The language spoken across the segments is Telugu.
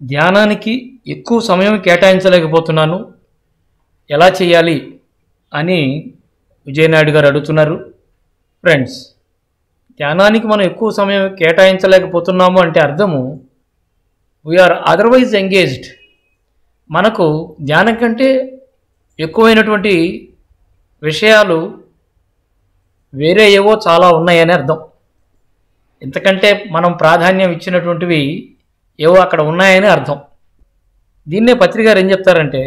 ధ్యానానికి ఎక్కువ సమయం కేటాయించలేకపోతున్నాను. ఎలా చేయాలి అని విజయనాయుడు గారు అడుగుతున్నారు. ఫ్రెండ్స్ ధ్యానానికి మనం ఎక్కువ సమయం కేటాయించలేకపోతున్నాము అంటే అర్థము వీఆర్ అదర్వైజ్ ఎంగేజ్డ్ మనకు ధ్యానం కంటే ఎక్కువైనటువంటి విషయాలు వేరే ఏవో చాలా ఉన్నాయని అర్థం. ఇంతకంటే మనం ప్రాధాన్యం ఇచ్చినటువంటివి ఏవో అక్కడ ఉన్నాయని అర్థం. దీన్నే పత్రికారు ఏం చెప్తారంటే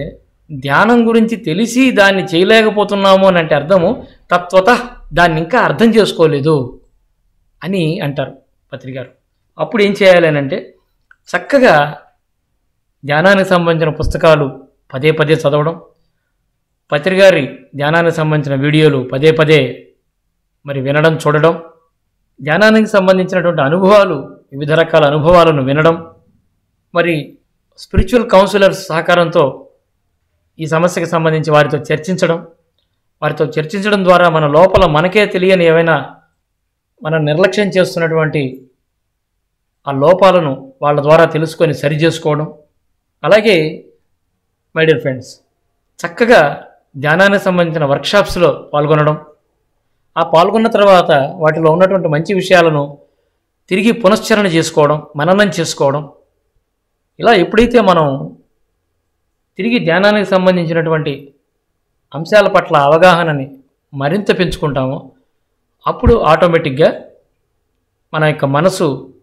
ధ్యానం గురించి తెలిసి దాన్ని చేయలేకపోతున్నాము అని అంటే అర్థము తత్వత దాన్ని ఇంకా అర్థం చేసుకోలేదు అని అంటారు పత్రికారు. అప్పుడు ఏం చేయాలి అని అంటే చక్కగా ధ్యానానికి సంబంధించిన పుస్తకాలు పదే పదే చదవడం పత్రికారి ధ్యానానికి సంబంధించిన వీడియోలు పదే పదే మరి వినడం చూడడం ధ్యానానికి సంబంధించినటువంటి అనుభవాలు వివిధ రకాల అనుభవాలను వినడం మరి స్పిరిచువల్ కౌన్సిలర్స్ సహకారంతో ఈ సమస్యకు సంబంధించి వారితో చర్చించడం వారితో చర్చించడం ద్వారా మన లోపల మనకే తెలియని ఏవైనా మనం నిర్లక్ష్యం చేస్తున్నటువంటి ఆ లోపాలను వాళ్ళ ద్వారా తెలుసుకొని సరి చేసుకోవడం. అలాగే మై డియర్ ఫ్రెండ్స్ చక్కగా ధ్యానానికి సంబంధించిన వర్క్షాప్స్లో పాల్గొనడం. ఆ పాల్గొన్న తర్వాత వాటిలో ఉన్నటువంటి మంచి విషయాలను తిరిగి పునశ్చరణ చేసుకోవడం మననం చేసుకోవడం. ఇలా ఎప్పుడైతే మనం తిరిగి ధ్యానానికి సంబంధించినటువంటి అంశాల పట్ల అవగాహనని మరింత పెంచుకుంటామో అప్పుడు ఆటోమేటిక్గా మన యొక్క మనసు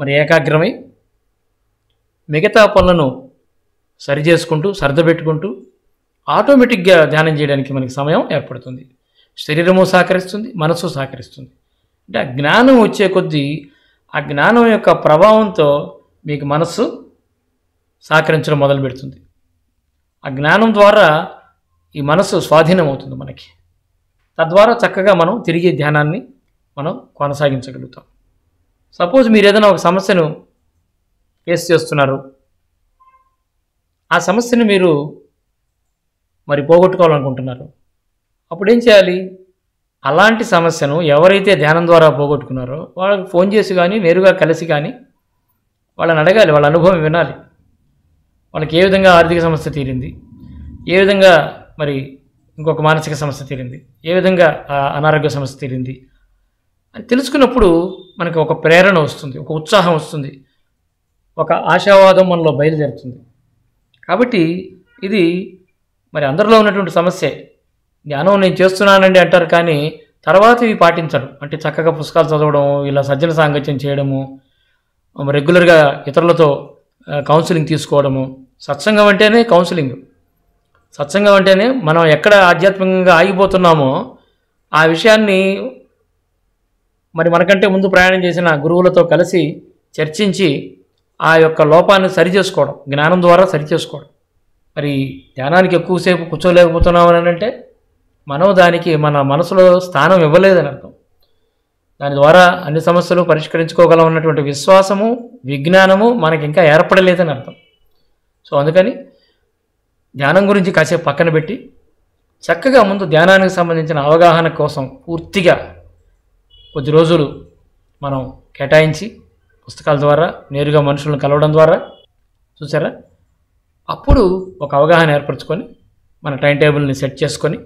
మరి ఏకాగ్రమై మిగతా పనులను సరి చేసుకుంటూ ఆటోమేటిక్గా ధ్యానం చేయడానికి మనకి సమయం ఏర్పడుతుంది. శరీరము సహకరిస్తుంది మనసు సహకరిస్తుంది. అంటే ఆ జ్ఞానం వచ్చే కొద్దీ ఆ జ్ఞానం యొక్క ప్రభావంతో మీకు మనస్సు సహకరించడం మొదలు పెడుతుంది. ఆ జ్ఞానం ద్వారా ఈ మనసు స్వాధీనం అవుతుంది మనకి. తద్వారా చక్కగా మనం తిరిగి ధ్యానాన్ని మనం కొనసాగించగలుగుతాం. సపోజ్ మీరు ఏదైనా ఒక సమస్యను ఫేస్ చేస్తున్నారు. ఆ సమస్యను మీరు మరి పోగొట్టుకోవాలనుకుంటున్నారు. అప్పుడు ఏం చేయాలి? అలాంటి సమస్యను ఎవరైతే ధ్యానం ద్వారా పోగొట్టుకున్నారో వాళ్ళకి ఫోన్ చేసి కానీ నేరుగా కలిసి కానీ వాళ్ళని అడగాలి వాళ్ళ అనుభవం వినాలి. వాళ్ళకి ఏ విధంగా ఆర్థిక సమస్య తీరింది ఏ విధంగా మరి ఇంకొక మానసిక సమస్య తీరింది ఏ విధంగా అనారోగ్య సమస్య తీరింది అని తెలుసుకున్నప్పుడు మనకి ఒక ప్రేరణ వస్తుంది ఒక ఉత్సాహం వస్తుంది ఒక ఆశావాదం మనలో బయలుదేరుతుంది. కాబట్టి ఇది మరి అందరిలో ఉన్నటువంటి సమస్యే. ధ్యానం నేను చేస్తున్నానండి అంటారు కానీ తర్వాత ఇవి పాటించరు. అంటే చక్కగా పుస్తకాలు చదవడం ఇలా సజ్జన సాంగత్యం చేయడము రెగ్యులర్గా ఇతరులతో కౌన్సిలింగ్ తీసుకోవడము సత్సంగం అంటేనే కౌన్సిలింగ్. సత్సంగం అంటేనే మనం ఎక్కడ ఆధ్యాత్మికంగా ఆగిపోతున్నామో ఆ విషయాన్ని మరి మనకంటే ముందు ప్రయాణం చేసిన గురువులతో కలిసి చర్చించి ఆ యొక్క లోపాన్ని సరిచేసుకోవడం జ్ఞానం ద్వారా సరి చేసుకోవడం మరి ధ్యానానికి ఎక్కువసేపు కూర్చోలేకపోతున్నాం అని అంటే మనం దానికి మన మనసులో స్థానం ఇవ్వలేదని అర్థం. దాని ద్వారా అన్ని సమస్యలు పరిష్కరించుకోగలం అన్నటువంటి విశ్వాసము విజ్ఞానము మనకి ఇంకా ఏర్పడలేదని అర్థం. సో అందుకని ధ్యానం గురించి కాసేపు పక్కన పెట్టి చక్కగా ముందు ధ్యానానికి సంబంధించిన అవగాహన కోసం పూర్తిగా కొద్ది రోజులు మనం కేటాయించి పుస్తకాల ద్వారా నేరుగా మనుషులను కలవడం ద్వారా చూసారా? అప్పుడు ఒక అవగాహన ఏర్పరచుకొని మన టైం టేబుల్ని సెట్ చేసుకొని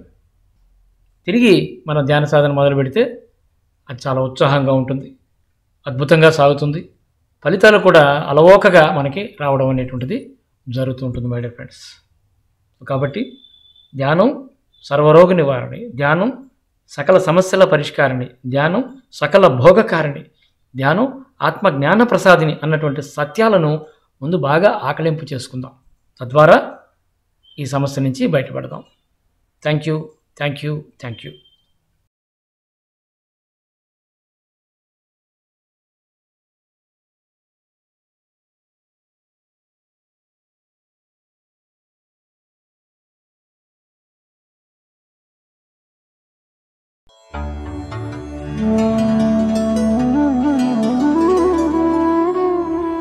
తిరిగి మన ధ్యాన సాధన మొదలు పెడితే అది చాలా ఉత్సాహంగా ఉంటుంది అద్భుతంగా సాగుతుంది. ఫలితాలు కూడా అలవోకగా మనకి రావడం అనేటువంటిది జరుగుతూ ఉంటుంది మై డియర్ ఫ్రెండ్స్ కాబట్టి ధ్యానం సర్వరోగ నివారణి ధ్యానం సకల సమస్యల పరిష్కారిణి ధ్యానం సకల భోగకారిణి ధ్యానం ఆత్మ జ్ఞాన ప్రసాదిని అన్నటువంటి సత్యాలను ముందు బాగా ఆకలింపు చేసుకుందాం. తద్వారా ఈ సమస్య నుంచి బయటపడదాం. Thank you thank you thank you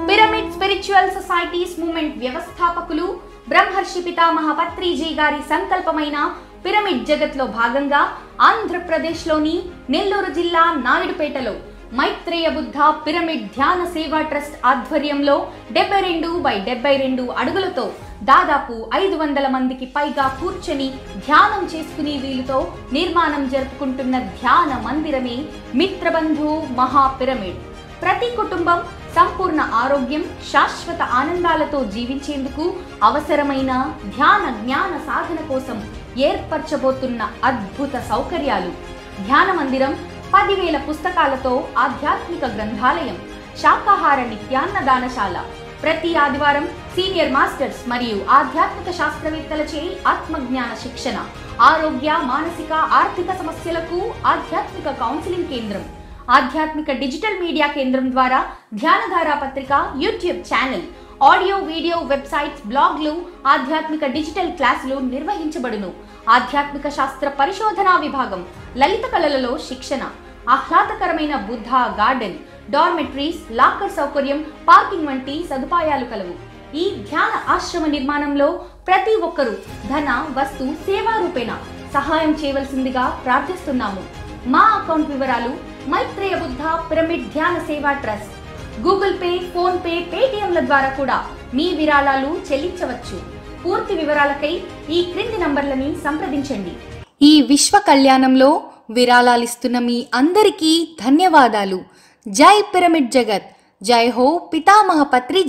pyramid spiritual societies movement వ్యవస్థాపకులు బ్రహ్మర్షి పితామహ పత్రిజీ గారి సంకల్పమైన పిరమిడ్ జగత్లో భాగంగా ఆంధ్రప్రదేశ్లోని నెల్లూరు జిల్లా నాయుడుపేటలో మైత్రేయ బుద్ధ పిరమిడ్ ధ్యాన సేవా ట్రస్ట్ ఆధ్వర్యంలో డెబ్బై రెండు బై డెబ్బై రెండు అడుగులతో దాదాపు ఐదు వందల మందికి పైగా కూర్చొని ధ్యానం చేసుకునే వీలుతో నిర్మాణం జరుపుకుంటున్న ధ్యాన మందిరమే మిత్రబంధు మహా పిరమిడ్ ప్రతి కుటుంబం సంపూర్ణ ఆరోగ్యం శాశ్వత ఆనందాలతో జీవించేందుకు అవసరమైన ధ్యాన జ్ఞాన సాధన కోసం ఏర్పరచబోతున్న అద్భుత సౌకర్యాలు. ధ్యాన మందిరం పదివేల పుస్తకాలతో ఆధ్యాత్మిక గ్రంథాలయం శాకాహార నిత్యాన్నదానశాల ప్రతి ఆదివారం సీనియర్ మాస్టర్స్ మరియు ఆధ్యాత్మిక శాస్త్రవేత్తలచే ఆత్మజ్ఞాన శిక్షణ ఆరోగ్య మానసిక ఆర్థిక సమస్యలకు ఆధ్యాత్మిక కౌన్సిలింగ్ కేంద్రం ఆధ్యాత్మిక డిజిటల్ మీడియా కేంద్రం ద్వారా ధ్యానధార పత్రిక YouTube channel audio video websites బ్లాగ్లు ఆధ్యాత్మిక డిజిటల్ క్లాసులు నిర్వహించబడును. ఆధ్యాత్మిక శాస్త్ర పరిశోధనా విభాగం లలిత కళలలో శిక్షణ ఆహ్లాదకరమైన బుద్ధ గార్డెన్ డార్మెటరీస్ లాకర్ సౌకర్యం పార్కింగ్ వంటి సదుపాయాలు కలవు. ఈ ధ్యాన ఆశ్రమ నిర్మాణంలో ప్రతి ఒక్కరూ ధన వస్తు సేవా రూపేణ సహాయం చేయవలసిందిగా ప్రార్థిస్తున్నాము. మా అకౌంట్ వివరాలు Maitreya Buddha pyramid Dhyana Seva trust Google pay PhonePe పేటిఎంల ద్వారా కూడా మీ విరాళాలు చెల్లించవచ్చు. పూర్తి వివరాలకై ఈ క్రింది నంబర్లని సంప్రదించండి. ఈ విశ్వ కళ్యాణంలో విరాళాలిస్తున్న మీ అందరికీ ధన్యవాదాలు. जय पिरामिड जगत जय हो पितामह पत्री